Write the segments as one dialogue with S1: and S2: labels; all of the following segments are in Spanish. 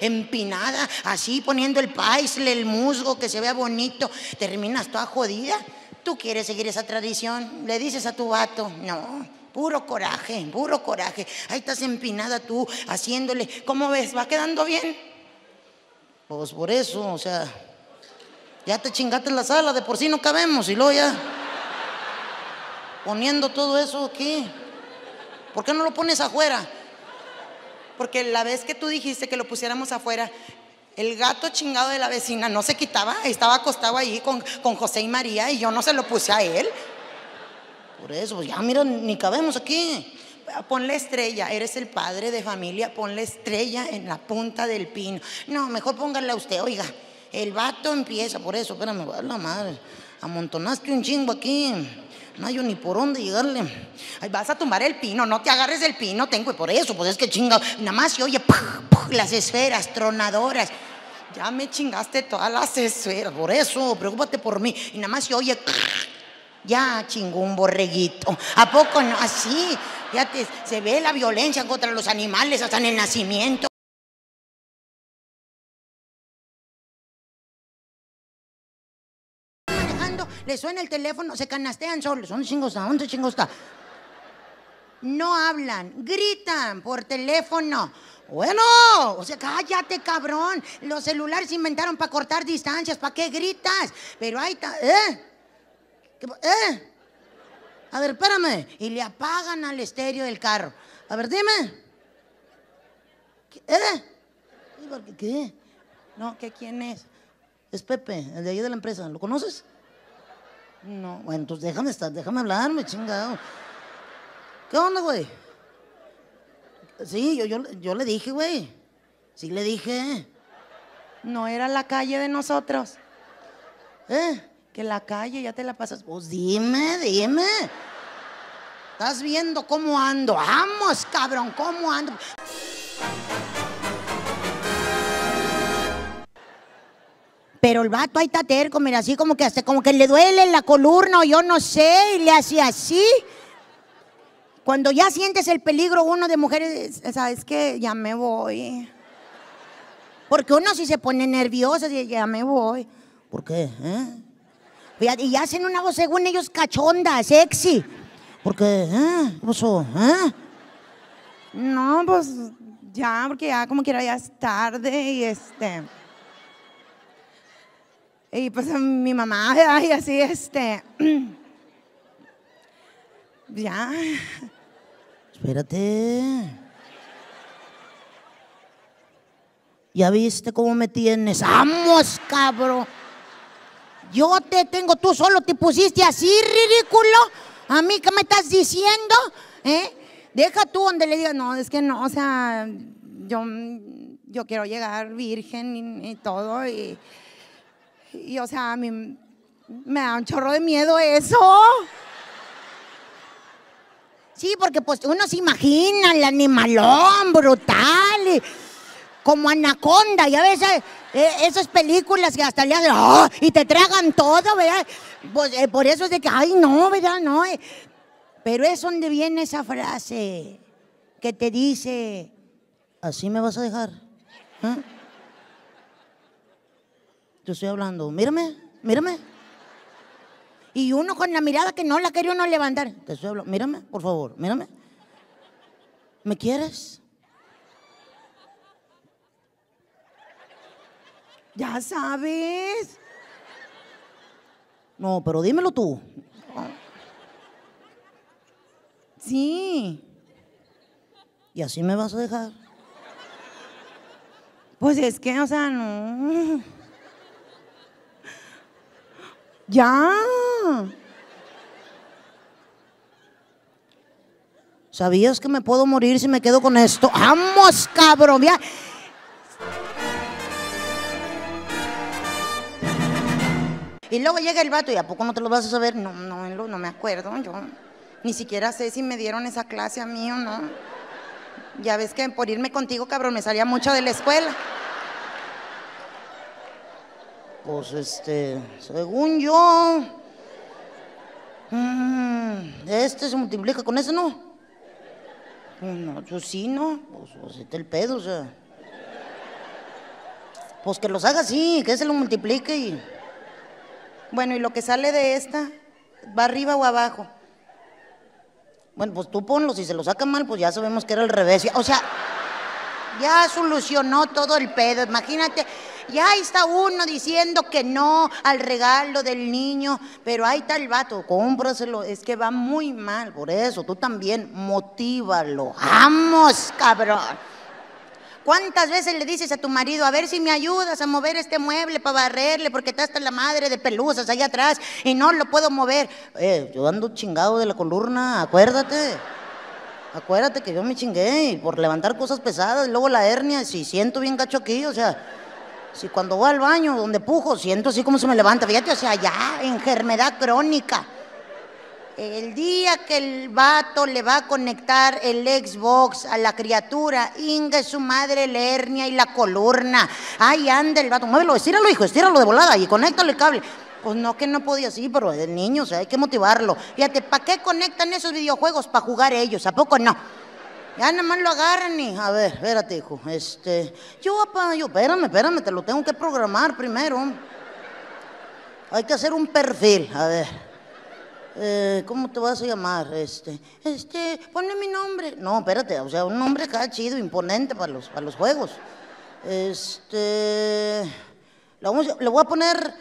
S1: empinada, así poniendo el paisle, el musgo, que se vea bonito, terminas toda jodida. ¿Tú quieres seguir esa tradición? Le dices a tu vato, no, puro coraje, puro coraje. Ahí estás empinada tú, haciéndole, ¿cómo ves? ¿Va quedando bien? Pues por eso, o sea, ya te chingaste en la sala, de por sí no cabemos, y luego ya poniendo todo eso aquí. ¿Por qué no lo pones afuera? Porque la vez que tú dijiste que lo pusiéramos afuera, el gato chingado de la vecina no se quitaba, estaba acostado ahí con, con José y María y yo no se lo puse a él. Por eso, pues ya mira, ni cabemos aquí. Ponle estrella, eres el padre de familia, ponle estrella en la punta del pino. No, mejor póngale a usted, oiga. El vato empieza, por eso, espérame, la madre. Amontonaste un chingo aquí. No hay ni por dónde llegarle. Ay, vas a tumbar el pino, no te agarres del pino, tengo, y por eso, pues es que chinga. Nada más se oye las esferas tronadoras. Ya me chingaste todas las esferas, por eso, preocúpate por mí. Y nada más se oye. Ya chingó un borreguito. ¿A poco no? Así. Ya te- se ve la violencia contra los animales hasta en el nacimiento. Le suena el teléfono, se canastean solos. ¿Dónde chingos está? ¿Dónde chingos está? No hablan, gritan por teléfono. Bueno, o sea, cállate, cabrón. Los celulares se inventaron para cortar distancias. ¿Para qué gritas? Pero ahí está. ¿Eh? ¿Qué pa- ¿Eh? A ver, espérame. Y le apagan al estéreo del carro. A ver, dime. ¿Qué- ¿Eh? ¿Qué? No, ¿qué quién es? Es Pepe, el de ahí de la empresa. ¿Lo conoces? No, bueno, entonces déjame estar, déjame hablarme, chingado. ¿Qué onda, güey? Sí, yo, yo, yo le dije, güey. Sí le dije.
S2: No era la calle de nosotros.
S1: ¿Eh?
S2: Que la calle ya te la pasas.
S1: Pues dime, dime. ¿Estás viendo cómo ando? Vamos, cabrón, cómo ando. Pero el vato ahí está terco, mira, así como que hasta como que le duele la columna o yo no sé, y le hace así. Cuando ya sientes el peligro uno de mujeres,
S2: ¿Sabes qué? Ya me voy.
S1: porque uno sí se pone nervioso, y ya me voy. ¿Por qué? eh? Fíjate, Y hacen una voz según ellos cachonda, sexy. ¿Por qué? ¿Eh? ¿Eh?
S2: No, pues ya, porque ya como quiera ya es tarde y este. Y pues mi mamá, ¿verdad? y así, este. Ya.
S1: Espérate. ¿Ya viste cómo me tienes? ¡Vamos, cabrón! Yo te tengo, tú solo te pusiste así, ridículo. ¿A mí qué me estás diciendo? ¿Eh? Deja tú donde le digas, No,
S2: es que no, o sea, yo, yo quiero llegar virgen y, y todo. Y, y, o sea, a mí me da un chorro de miedo eso.
S1: Sí, porque pues uno se imagina el animalón brutal, y como anaconda, ya ves eh, eh, esas películas que hasta le hacen ¡ah! y te tragan todo, ¿verdad? Pues eh, por eso es de que, ay, no, ¿verdad? No, eh. pero es donde viene esa frase que te dice, ¿así me vas a dejar? ¿Eh? Te estoy hablando, mírame, mírame. Y uno con la mirada que no la quería uno levantar. Te estoy hablando. Mírame, por favor, mírame. ¿Me quieres?
S2: Ya sabes.
S1: No, pero dímelo tú.
S2: Sí.
S1: ¿Y así me vas a dejar?
S2: Pues es que, o sea, no. Ya.
S1: ¿Sabías que me puedo morir si me quedo con esto? ¡Vamos, cabrón! ya. Y luego llega el vato y ¿a poco no te lo vas a saber?
S2: No, no, no, no me acuerdo. Yo ni siquiera sé si me dieron esa clase a mí o no. Ya ves que por irme contigo, cabrón, me salía mucho de la escuela.
S1: Pues este, según yo, mm, este se multiplica con ese, ¿no?
S2: No, yo sí, ¿no?
S1: Pues, pues este el pedo, o sea.
S3: Pues que los haga así, que se lo multiplique y.
S1: Bueno, ¿y lo que sale de esta? ¿Va arriba o abajo?
S3: Bueno, pues tú ponlo, si se lo saca mal, pues ya sabemos que era el revés. O sea, ya solucionó todo el pedo. Imagínate, ya está uno diciendo que no al regalo del niño, pero ahí está el vato, cómpraselo. Es que va muy mal, por eso tú también motívalo. ¡Vamos, cabrón! ¿Cuántas veces le dices a tu marido, a ver si me ayudas a mover este mueble para barrerle, porque está hasta la madre de pelusas allá atrás y no lo puedo mover? Eh, yo ando chingado de la columna, acuérdate. Acuérdate que yo me chingué por levantar cosas pesadas, y luego la hernia, si siento bien gacho aquí, o sea, si cuando voy al baño donde pujo, siento así como se me levanta, fíjate, o sea, ya, enfermedad crónica. El día que el vato le va a conectar el Xbox a la criatura, inga su madre la hernia y la columna. Ay, anda el vato, muévelo, estíralo, hijo, estíralo de volada y conéctale el cable. Pues no, que no podía así, pero el niño, o sea, hay que motivarlo. Fíjate, ¿para qué conectan esos videojuegos? Para jugar ellos, ¿a poco no? Ya nada más lo agarran y, a ver, espérate, hijo, este, yo, papá, yo, espérame, espérame, te lo tengo que programar primero. Hay que hacer un perfil, a ver. Eh, ¿cómo te vas a llamar? Este, este, ponle mi nombre. No, espérate, o sea, un nombre acá chido, imponente para los, para los juegos. Este, le voy a poner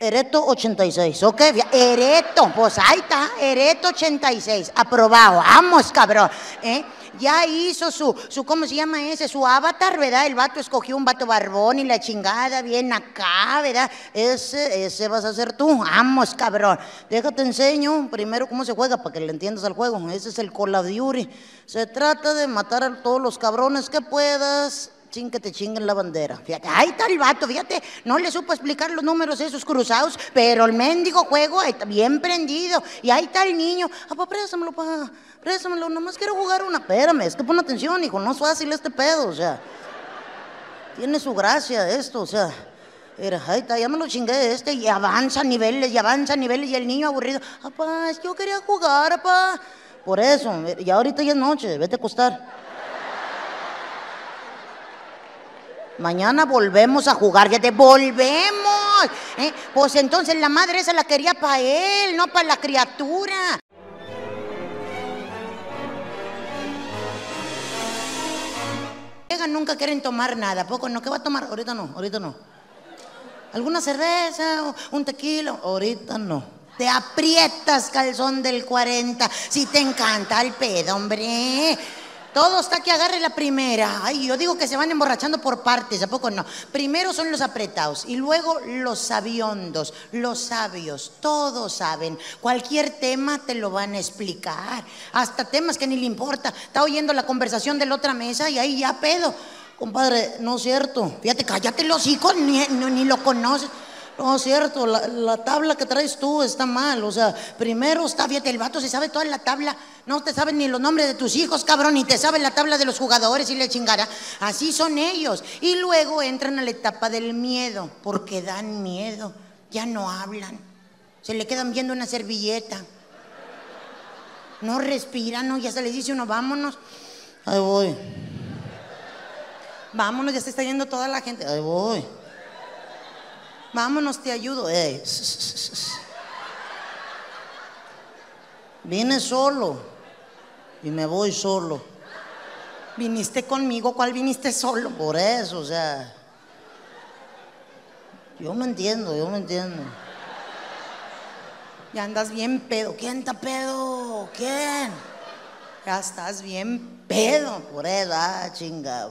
S3: Ereto 86, ¿ok? Ereto, pues ahí está, Ereto 86, aprobado, vamos, cabrón, ¿eh? ya hizo su, su, ¿cómo se llama ese? Su avatar, ¿verdad? El vato escogió un vato barbón y la chingada, bien acá, ¿verdad? Ese, ese vas a ser tú. Vamos, cabrón. Déjate enseño primero cómo se juega para que le entiendas al juego. Ese es el Call of Duty. Se trata de matar a todos los cabrones que puedas sin que te chinguen la bandera. Fíjate, ahí está el vato, fíjate, no le supo explicar los números esos cruzados, pero el mendigo juego está bien prendido. Y ahí está el niño, ah, pa, préstamelo, pa, préstamelo, nomás quiero jugar una. Espérame, es que pon atención, hijo, no es fácil este pedo, o sea. Tiene su gracia esto, o sea. Era, ahí está, ya me lo chingué este, y avanza niveles, y avanza niveles, y el niño aburrido, papá, yo quería jugar, papá. Por eso, y ahorita ya es noche, vete a acostar. Mañana volvemos a jugar, ya te volvemos. ¿eh? Pues entonces la madre esa la quería para él, no para la criatura. Nunca quieren tomar nada, poco no, ¿qué va a tomar? Ahorita no, ahorita no. ¿Alguna cerveza, un tequila? Ahorita no. Te aprietas, calzón del 40, si te encanta el pedo, hombre. Todo está que agarre la primera. Ay, yo digo que se van emborrachando por partes, ¿a poco no? Primero son los apretados y luego los sabiondos, los sabios. Todos saben. Cualquier tema te lo van a explicar. Hasta temas que ni le importa. Está oyendo la conversación de la otra mesa y ahí ya pedo. Compadre, no es cierto. Fíjate, cállate los hijos, ni, ni lo conoces. No, es cierto, la, tabla que traes tú está mal. O sea, primero está, fíjate, el vato se sabe toda la tabla. No te saben ni los nombres de tus hijos, cabrón, ni te saben la tabla de los jugadores y le chingara. Así son ellos. Y luego entran a la etapa del miedo, porque dan miedo. Ya no hablan. Se le quedan viendo una servilleta. No respiran, ¿no? Ya se les dice uno, vámonos. Ahí voy. Vámonos, ya se está yendo toda la gente. Ahí voy. Vámonos, te ayudo. Vine solo y me voy solo. ¿Viniste conmigo? ¿Cuál viniste solo? Por eso, o sea. Yo me entiendo, yo me entiendo. Ya andas bien pedo. ¿Quién está pedo? ¿Quién? Ya estás bien pedo. Por eso, ah, chinga,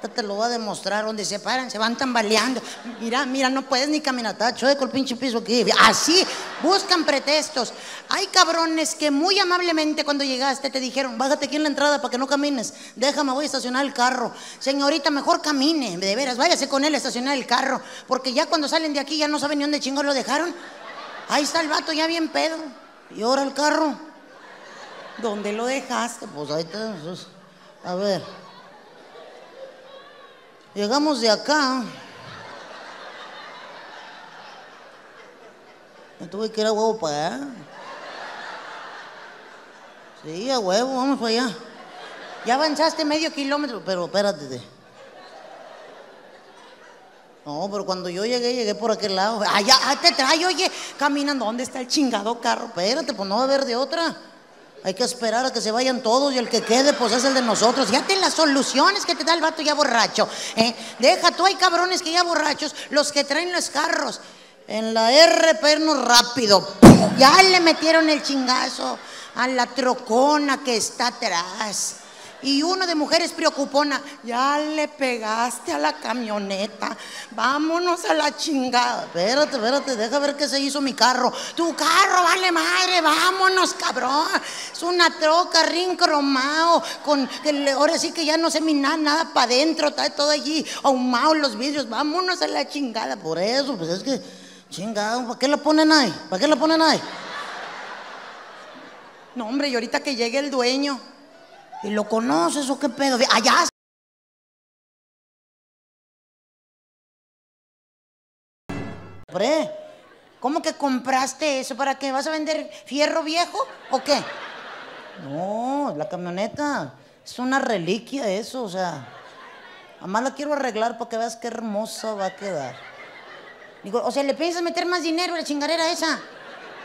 S3: te lo voy a demostrar, donde se paran, se van tambaleando. Mira, mira, no puedes ni caminar, está chueco el pinche piso aquí. Así, buscan pretextos. Hay cabrones que muy amablemente cuando llegaste te dijeron, bájate aquí en la entrada para que no camines, déjame, voy a estacionar el carro. Señorita, mejor camine, de veras, váyase con él a estacionar el carro, porque ya cuando salen de aquí ya no saben ni dónde chingos lo dejaron. Ahí está el vato ya bien pedo. Y ahora el carro. ¿Dónde lo dejaste? Pues ahí está. Pues, a ver. Llegamos de acá. Me tuve que ir a huevo para allá. Sí, a huevo, vamos para allá. Ya avanzaste medio kilómetro, pero espérate. No, pero cuando yo llegué, llegué por aquel lado. Ah, ya, ah, te trae, oye, caminando. ¿Dónde está el chingado carro? Espérate, pues no va a haber de otra. Hay que esperar a que se vayan todos y el que quede, pues es el de nosotros. Fíjate las soluciones que te da el vato ya borracho. ¿eh? Deja tú, hay cabrones que ya borrachos, los que traen los carros. En la R, perno rápido. Ya le metieron el chingazo a la trocona que está atrás. Y uno de mujeres preocupona, ya le pegaste a la camioneta, vámonos a la chingada. Espérate, espérate, deja ver qué se hizo mi carro. Tu carro, vale madre, vámonos, cabrón. Es una troca rin cromado, con, ahora sí que ya no sé mi nada, nada para adentro, está todo allí ahumado los vidrios, vámonos a la chingada. Por eso, pues es que, chingado, ¿para qué lo ponen ahí? ¿Para qué lo ponen ahí?
S1: No, hombre, y ahorita que llegue el dueño,
S3: ¿Y lo conoces o qué pedo? Allá. ¿Cómo que compraste eso? ¿Para qué? ¿Vas a vender fierro viejo o qué? No, la camioneta es una reliquia eso, o sea. Además la quiero arreglar para que veas qué hermosa va a quedar. Digo, o sea, ¿le piensas meter más dinero a la chingarera esa?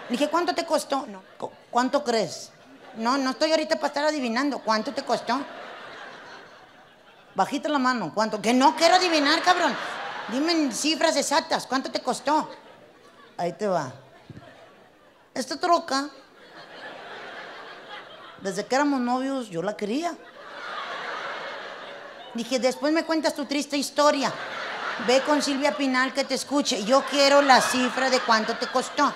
S3: Dije, ¿cuánto te costó? No. ¿Cuánto crees? No, no estoy ahorita para estar adivinando. ¿Cuánto te costó? Bajita la mano. ¿Cuánto? Que no quiero adivinar, cabrón. Dime cifras exactas. ¿Cuánto te costó? Ahí te va. Esta troca, desde que éramos novios, yo la quería. Dije, después me cuentas tu triste historia. Ve con Silvia Pinal que te escuche. Yo quiero la cifra de cuánto te costó.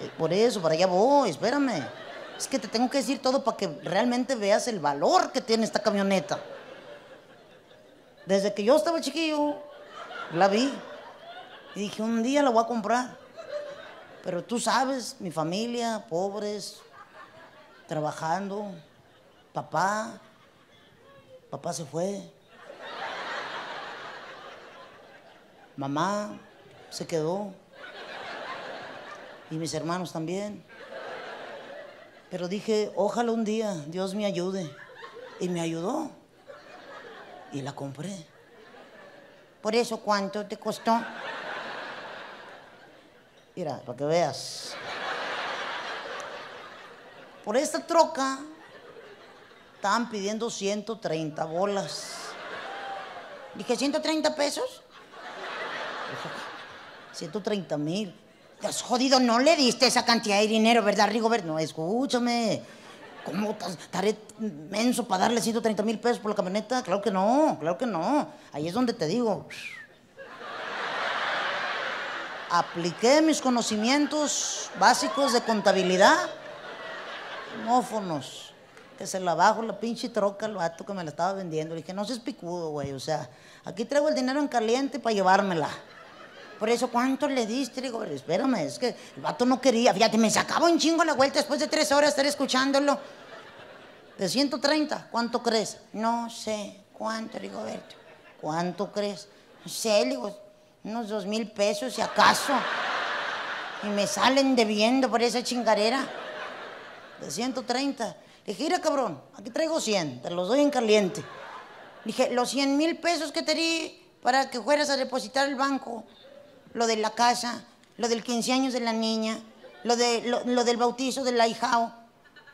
S3: Eh, por eso, para allá voy, espérame. Es que te tengo que decir todo para que realmente veas el valor que tiene esta camioneta. Desde que yo estaba chiquillo, la vi. Y dije, un día la voy a comprar. Pero tú sabes, mi familia, pobres, trabajando, papá, papá se fue. Mamá se quedó. Y mis hermanos también. Pero dije, ojalá un día Dios me ayude. Y me ayudó. Y la compré. Por eso, ¿cuánto te costó? Mira, para que veas. Por esta troca estaban pidiendo 130 bolas. Dije, ¿130 pesos? 130 mil. Has jodido, no le diste esa cantidad de dinero, ¿verdad, Rigobert? No, escúchame. ¿Cómo estaré menso para darle 130 mil pesos por la camioneta? Claro que no, claro que no. Ahí es donde te digo. Apliqué mis conocimientos básicos de contabilidad. Mófonos. Que se la bajo la pinche troca al vato que me la estaba vendiendo. Le dije, no seas picudo, güey. O sea, aquí traigo el dinero en caliente para llevármela. Por eso, ¿cuánto le diste? Digo, espérame, es que el vato no quería. Fíjate, me sacaba un chingo la vuelta después de tres horas estar escuchándolo. De 130, ¿cuánto crees? No sé. ¿Cuánto, Rigoberto? ¿Cuánto crees? No sé, digo, unos dos mil pesos, si acaso. Y me salen debiendo por esa chingarera. De 130. Le dije, mira, cabrón, aquí traigo 100, te los doy en caliente. dije, los 100 mil pesos que te di para que fueras a depositar el banco, lo de la casa, lo del 15 años de la niña, lo, de, lo, del bautizo del ahijao.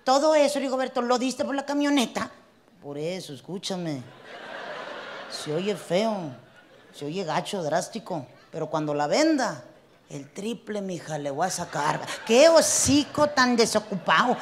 S3: Todo eso, Rigoberto, lo diste por la camioneta. Por eso, escúchame. Se oye feo, se oye gacho, drástico, pero cuando la venda, el triple, mija, le voy a sacar. ¡Qué hocico tan desocupado!